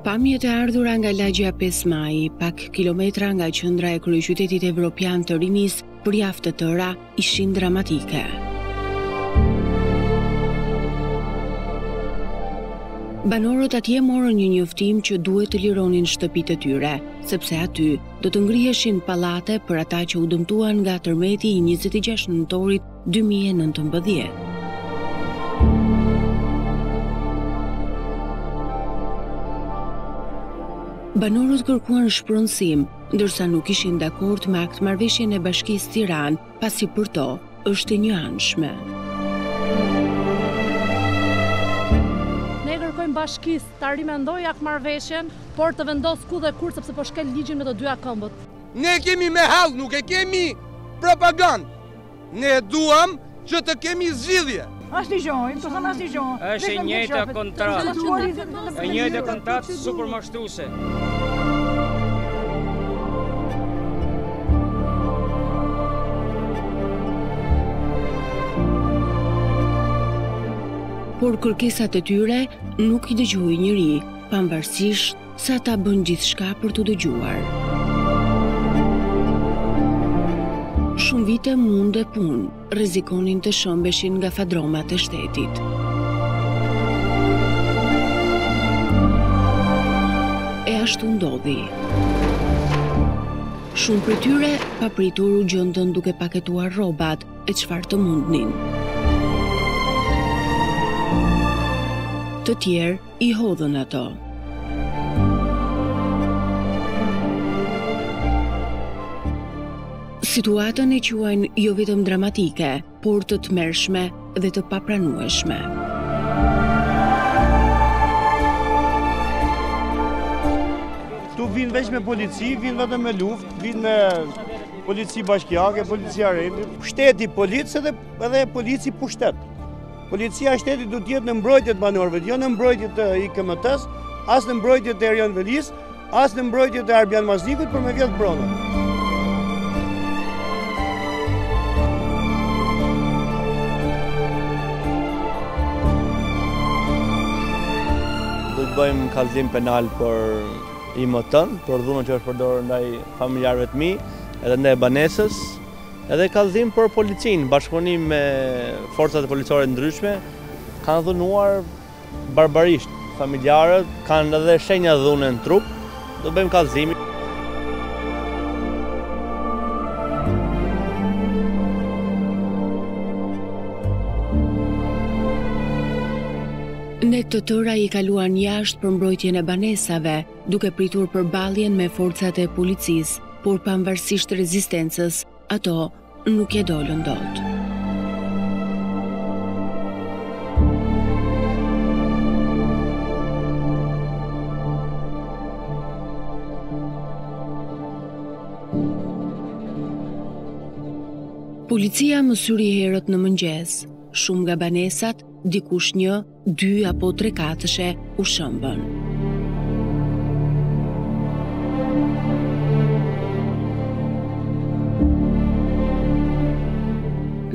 Pamjet e ardhura nga lagja 5 Maji, pak kilometra nga qendra e kryeqytetit evropian të rinisë për javë të tëra, ishin dramatike. Banorët atje morën një njoftim që duhet të lironin shtëpitë e tyre, sepse aty do të ngriheshin pallate për ata që u dëmtuan nga tërmeti i 26 nëntorit 2019. Banorët kërkuan shpronësim, ndërsa nuk ishin dakord me aktmarrëveshjen e Bashkisë Tiranë, pasi për to është e njëanshme. Ne i kërkojmë bashkisë ta rimendojë aktmarrëveshjen, por të vendosë ku dhe kur sepse po shkel ligjin me të dyja këmbët. Ne e kemi me hall, nuk e kemi propagandë. Ne duam që të kemi zgjidhje. Asnjë gjë, të thonë, asnjë gjë. Është e njëjta kontratë. E njëjta kontratë super mashtruese. Por kërkesat e tyre nuk i dëgjoi njeri, pambarësisht se ata bënë gjithçka për t'u dëgjuar. Shumë vite mund dhe punë, rrezikonin të shembeshin nga fadromat e shtetit. E ashtu ndodhi. Shumë prej tyre, papritur u gjendën duke paketuar rrobat e çfarë të mundnin. Të tjerë, I hodhën ato. Situatën e quajnë jo vetëm dramatike, por të tmerrshme dhe të papranueshme. Këtu vijnë veç me polici, vijnë vetëm me luftë, vijnë me polici bashkiake, policia e rendit. Shteti polic edhe polici pushtet. Policia e shtetit duhet të jetë në mbrojtje të banorëve, jo në mbrojtje të IKMT-së, as në mbrojtje të Erion Velisë, as në mbrojtje të Arbjan Maznikut, për me vjedh pronën. Do të bëjmë kallëzim penal për IMT-në, për dhunën që është përdor ndaj familjarëve të mi, edhe ndaj banesës, Edhe kallëzim për policinë, bashkëpunim me forcat policore të ndryshme, kanë dhunuar barbarisht. Familjarët kanë edhe shenja dhune në trup, do bëjmë kallëzimi. Ne të tëra i kaluam jashtë për mbrojtjen e banesave, duke pritur përballjen me forcat e policisë, por pavarësisht rezistencës, ato nuk ia dolën dot. Policia mësyu herët në mëngjes, shumë nga banesat, dikush një, Dy apo trekatëshe u shembën.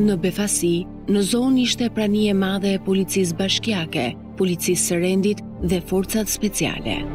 Në befasi, në zonë ishte prani e madhe e policisë bashkiake, policisë së rendit dhe forcat speciale.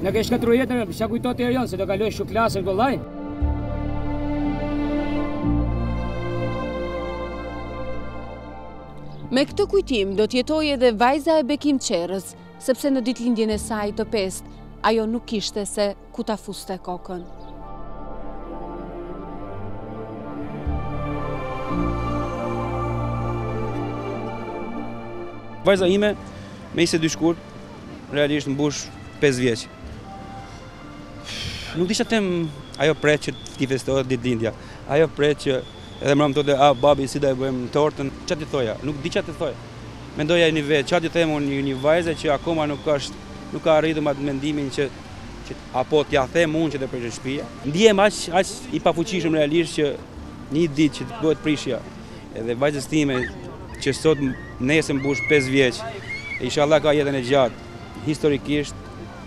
Na ke shkatrru jetën me përsa kujto ti Erion se do kaloj shu kollaj. Me këtë kujtim do të jetojë edhe vajza e Bekim Qerës, sepse në ditëlindjen e saj të pestë, ajo nuk kishte se ku ta fuste kokën. Vajza ime, me i se dy shkurt, Realisht mbush 5 vjeç. Nuk di çfarë them, ajo pret që t'i festohet ditëlindja. Ajo pret që edhe më thotë, "A babi si do e bëjmë tortën?" Çfarë t'i thoja? Nuk di çfarë të thoj. Mendoja me vete, çfarë t'i them unë një, një vajze që akoma nuk është nuk ka arritur me atë mendimin që që apo t'ia them unë që t'u prish shtëpia. Ndihem aq aq i pafuqishëm realisht që një ditë që të bëhet prishja. Edhe vajzës time që sot nesër mbush 5 vjeç, inshallah ka jetën e gjatë. Historikisht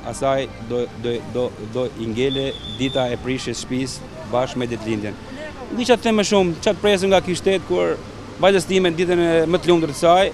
asaj do do do do i ngelet dita e prishjes shpisë bashkë me ditëlindjen. Nuk di çfarë të them më shumë, çfarë të presim nga ky shtet kur vajzës time ditën më të lumtur të saj,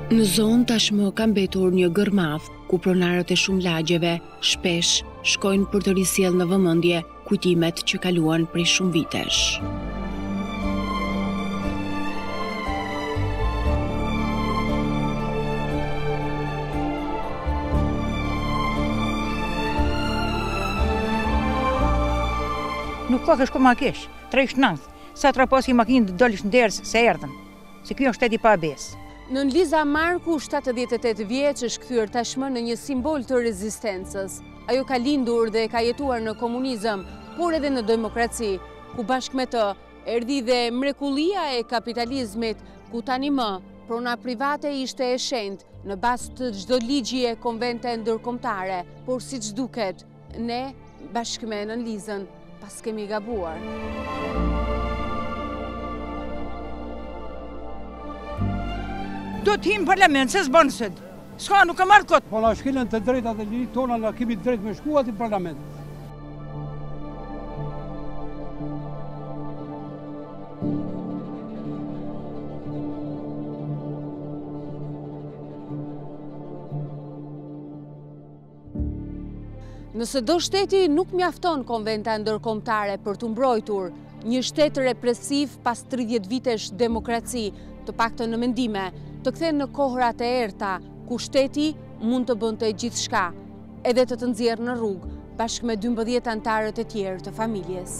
Në zonë tashmë ka mbetur një gërmadhë, ku pronarët e shumë lagjeve shpesh shkojnë për të risjellë në vëmendje kujtimet që kaluan prej shumë vitesh. Nuk ka kështu ma kesh, në ankth, sa trokas makina dhe dilnim në derë se erdhen. se ky është shtet i pabesë. Nënë Liza Marku, shtatëdhjetë e tetë vjeç, është kthyer tashmë në një simbol të rezistencës. Ajo ka lindur dhe ka jetuar në komunizëm, por edhe në demokraci, ku bashkë me të, erdhi dhe mrekullia e kapitalizmit, ku tanimë prona private ishte e shenjtë, në bazë të çdo ligji e konvente ndërkombëtare, por siç duket, Ne, bashkë me nën Lizën, paskemi gabuar. Do të hymë n'parlament, se s'bonë sëtë. Ska, nuk e marrë këtë. Po na shkelen të drejtat dhe liritë tona, na kemi t'drejt me shku atje n'parlament. Nëse do shteti nuk mjafton konventa ndërkombëtare për t'u mbrojtur. Një shtet represiv pas 30 vitesh demokraci të paktën në mendime, të kthen në kohërat e errëta, ku shteti mund të bënte gjithçka, edhe të të nxirrte në rrugë, bashkë me 12 anëtarët e tjerë të familjes.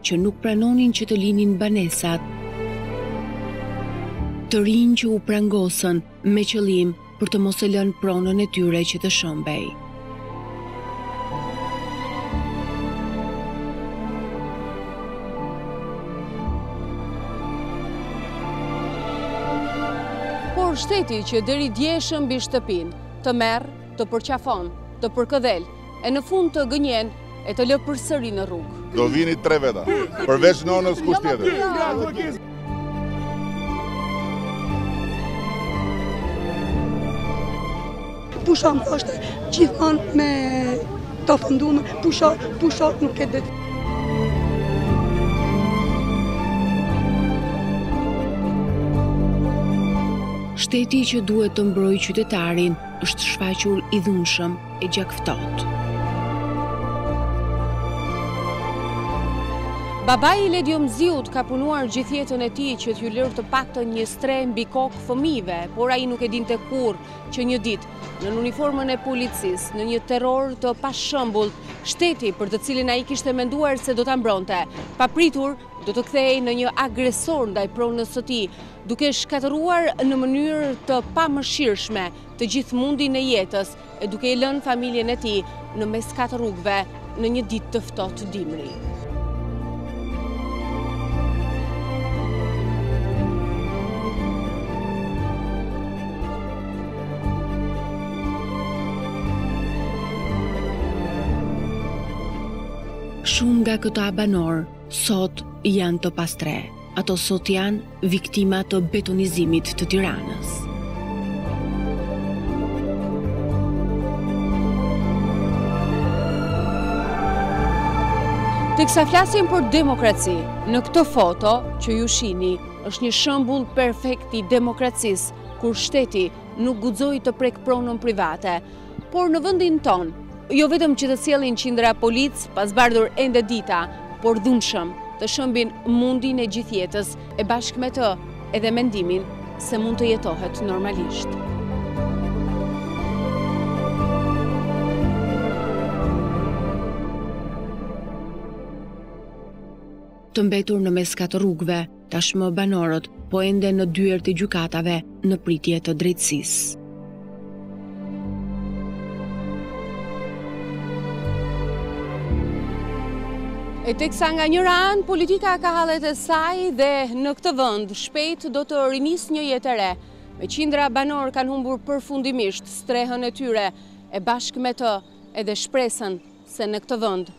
që nuk pranonin që të linin banesat, të rinj që u prangosën me qëllim për të mos e lënë pronën e tyre që të shembej. Por shteti që deri dje shembi shtëpinë, të merr, të përqafon, të përkëdhel, E në fund të gënjen e të lë përsëri në rrugë. Do vini tre veta, përveç nonës kush tjetër. Pusha më thoshtë gjithman me të fundume, pusha, pusha nuk këtë dhe. Shteti që duhet të mbroj qytetarin, është shfaqur i dhunshëm e gjakftohtë. Babai i Ledjon Mziut ka punuar gjithë jetën e tij që t'u lërë të paktën një strehë mbi kokë fëmijëve, por ai nuk e dinte kurrë që një ditë, nën uniformën e policisë, në një terror të pashembullt, shteti për të cilin ai kishte menduar se do ta mbronte, papritur do të kthehej në një agresor ndaj pronës së tij, duke shkatërruar në mënyrë të pamëshirshme të gjithë mundin e jetës e duke i lënë familjen e tij në mes katër rrugëve në një ditë të ftohtë dimri. shumë nga këta banorë sot janë të pastrehë. Ato sot janë viktima të betonizimit të Tiranës. Teksa flasim për demokraci, në këtë foto që ju shihni, është një shembull perfekt i demokracisë, kur shteti nuk guxoi të prekë pronën private, Por në vendin tonë, jo vetëm që të sjellin qindra policë, pa zbardhur ende dita, por dhunshëm, të shembin mundin e gjithë jetës, e bashkë me të, edhe mendimin se mund të jetohet normalisht. të mbetur në mes katër rrugëve, tashmë banorët po enden në dyert e gjykatave në pritje të drejtësisë. E teksa nga njëra anë, politika ka halet e saj dhe në këtë vend, shpejt do të rinisë një jetë e re. Me qindra banorë kanë humbur përfundimisht strehën e tyre, e bashkë me të edhe shpresën se në këtë vend